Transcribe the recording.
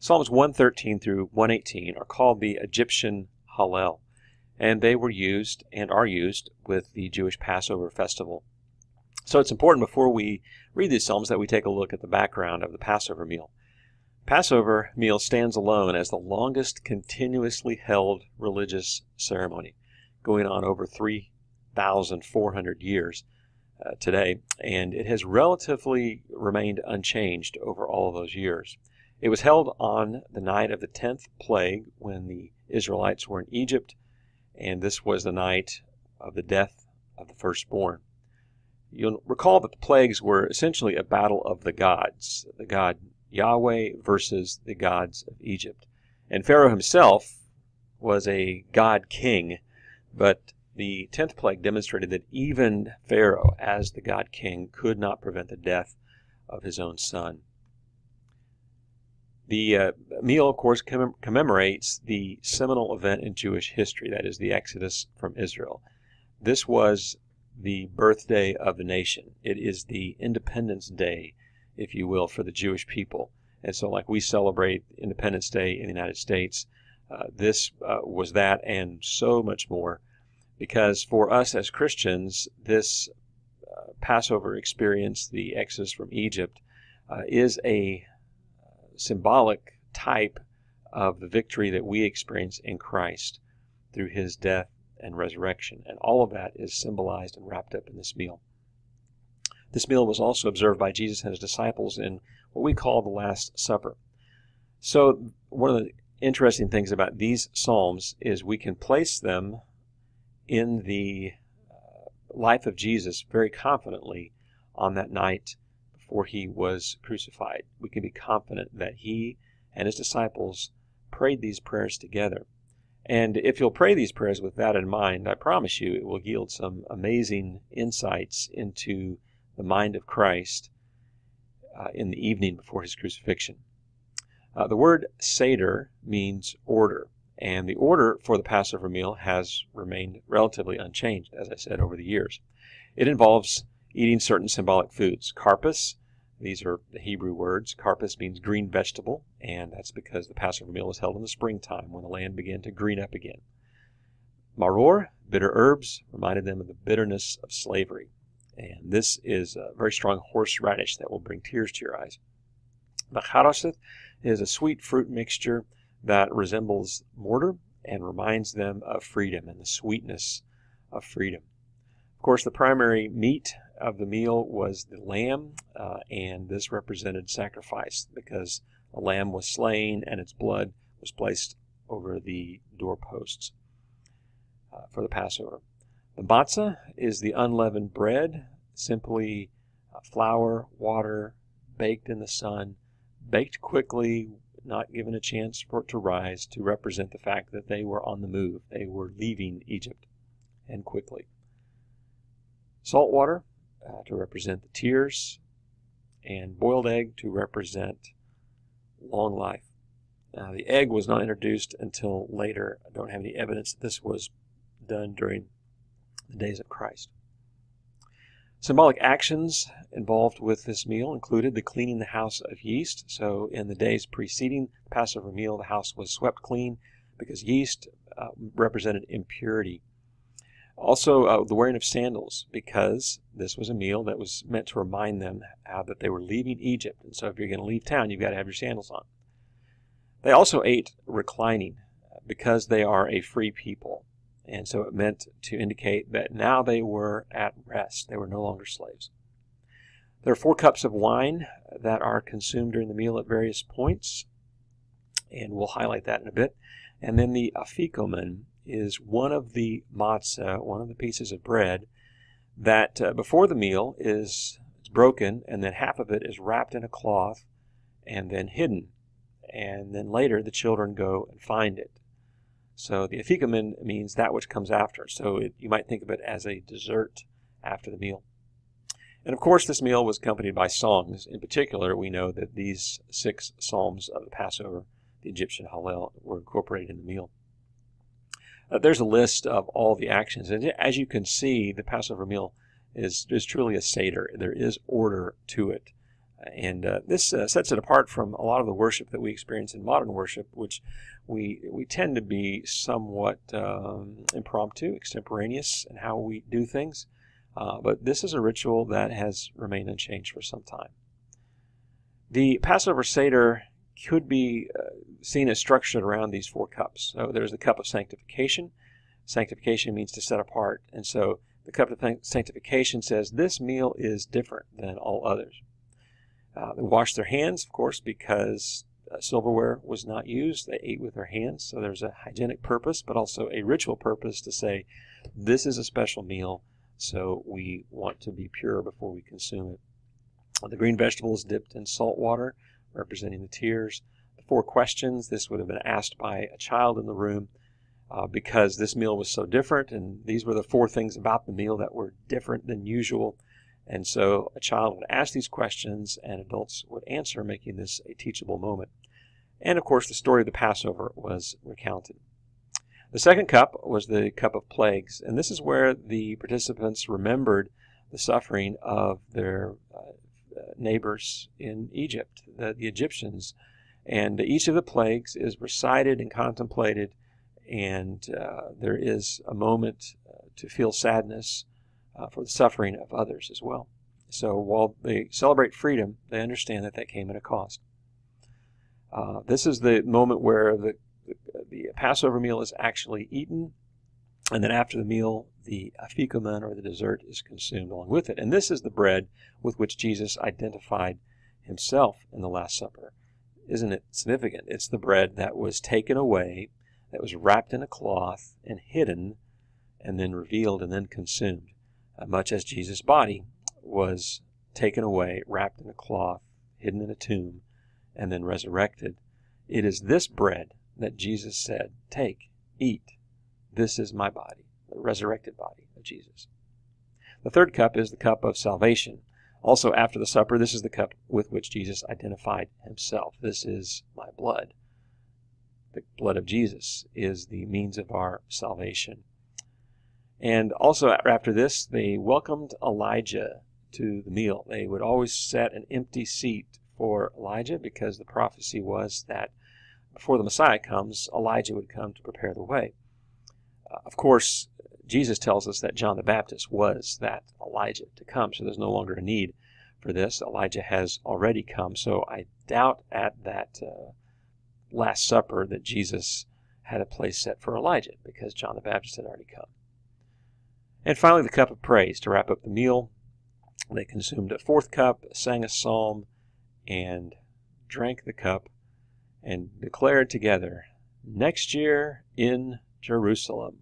Psalms 113 through 118 are called the Egyptian Hallel, and they were used and are used with the Jewish Passover festival. So it's important before we read these Psalms that we take a look at the background of the Passover meal. Passover meal stands alone as the longest continuously held religious ceremony, going on over 3,400 years uh, today, and it has relatively remained unchanged over all of those years. It was held on the night of the 10th plague when the Israelites were in Egypt, and this was the night of the death of the firstborn. You'll recall that the plagues were essentially a battle of the gods, the god Yahweh versus the gods of Egypt. And Pharaoh himself was a god king, but the tenth plague demonstrated that even Pharaoh, as the god king, could not prevent the death of his own son. The uh, meal, of course, comm- commemorates the seminal event in Jewish history, that is, the Exodus from Israel. This was the birthday of the nation. It is the Independence Day, if you will, for the Jewish people. And so, like we celebrate Independence Day in the United States, uh, this uh, was that and so much more. Because for us as Christians, this uh, Passover experience, the Exodus from Egypt, uh, is a symbolic type of the victory that we experience in Christ through his death and resurrection. And all of that is symbolized and wrapped up in this meal. This meal was also observed by Jesus and his disciples in what we call the Last Supper. So, one of the interesting things about these Psalms is we can place them in the uh, life of Jesus very confidently on that night before he was crucified. We can be confident that he and his disciples prayed these prayers together. And if you'll pray these prayers with that in mind, I promise you it will yield some amazing insights into the mind of Christ uh, in the evening before his crucifixion. Uh, the word Seder means order, and the order for the Passover meal has remained relatively unchanged, as I said, over the years. It involves eating certain symbolic foods. Karpas, these are the Hebrew words. Karpas means green vegetable, and that's because the Passover meal was held in the springtime when the land began to green up again. Maror, bitter herbs, reminded them of the bitterness of slavery. And this is a very strong horseradish that will bring tears to your eyes. The is a sweet fruit mixture that resembles mortar and reminds them of freedom and the sweetness of freedom. Of course, the primary meat of the meal was the lamb, uh, and this represented sacrifice because a lamb was slain and its blood was placed over the doorposts uh, for the Passover. The matzah is the unleavened bread, simply uh, flour, water, baked in the sun, baked quickly, not given a chance for it to rise, to represent the fact that they were on the move. They were leaving Egypt, and quickly. Salt water uh, to represent the tears, and boiled egg to represent long life. Now, the egg was not introduced until later. I don't have any evidence that this was done during the days of Christ. Symbolic actions involved with this meal included the cleaning the house of yeast. So, in the days preceding the Passover meal, the house was swept clean because yeast uh, represented impurity. Also, uh, the wearing of sandals, because this was a meal that was meant to remind them how that they were leaving Egypt. And so, if you're going to leave town, you've got to have your sandals on. They also ate reclining uh, because they are a free people. And so it meant to indicate that now they were at rest. They were no longer slaves. There are four cups of wine that are consumed during the meal at various points, and we'll highlight that in a bit. And then the afikomen is one of the matzah, one of the pieces of bread that uh, before the meal is broken, and then half of it is wrapped in a cloth and then hidden. And then later the children go and find it. So the afikomen means that which comes after. So it, you might think of it as a dessert after the meal. And of course, this meal was accompanied by songs. In particular, we know that these six psalms of the Passover, the Egyptian Hallel, were incorporated in the meal. Uh, there's a list of all the actions. And as you can see, the Passover meal is, is truly a Seder. There is order to it. And uh, this uh, sets it apart from a lot of the worship that we experience in modern worship, which we we tend to be somewhat um, impromptu, extemporaneous in how we do things. Uh, but this is a ritual that has remained unchanged for some time. The Passover Seder could be uh, seen as structured around these four cups. So there's the cup of sanctification. Sanctification means to set apart. And so the cup of sanctification says this meal is different than all others. Uh, they washed their hands, of course, because uh, silverware was not used. They ate with their hands. So there's a hygienic purpose, but also a ritual purpose to say this is a special meal. So we want to be pure before we consume it. The green vegetables dipped in salt water, representing the tears. The four questions, this would have been asked by a child in the room uh, because this meal was so different, and these were the four things about the meal that were different than usual. And so a child would ask these questions, and adults would answer, making this a teachable moment. And of course, the story of the Passover was recounted. The second cup was the cup of plagues, and this is where the participants remembered the suffering of their uh, neighbors in Egypt, the, the Egyptians. And each of the plagues is recited and contemplated, and uh, there is a moment uh, to feel sadness uh, for the suffering of others as well. So while they celebrate freedom, they understand that that came at a cost. Uh, this is the moment where the, the, the Passover meal is actually eaten, and then after the meal, the afikomen or the dessert is consumed along with it. And this is the bread with which Jesus identified himself in the Last Supper. Isn't it significant? It's the bread that was taken away, that was wrapped in a cloth and hidden, and then revealed and then consumed, uh, much as Jesus' body was taken away, wrapped in a cloth, hidden in a tomb, and then resurrected. It is this bread that Jesus said, Take, eat. This is my body the resurrected body of Jesus. The third cup is the cup of salvation. Also, after the supper, this is the cup with which Jesus identified himself. This is my blood. The blood of Jesus is the means of our salvation. And also, after this, they welcomed Elijah to the meal. They would always set an empty seat for Elijah because the prophecy was that before the Messiah comes, Elijah would come to prepare the way. Of course, Jesus tells us that John the Baptist was that Elijah to come, so there's no longer a need for this. Elijah has already come, so I doubt at that uh, Last Supper that Jesus had a place set for Elijah because John the Baptist had already come. And finally, the cup of praise to wrap up the meal. They consumed a fourth cup, sang a psalm, and drank the cup and declared together, Next year in Jerusalem.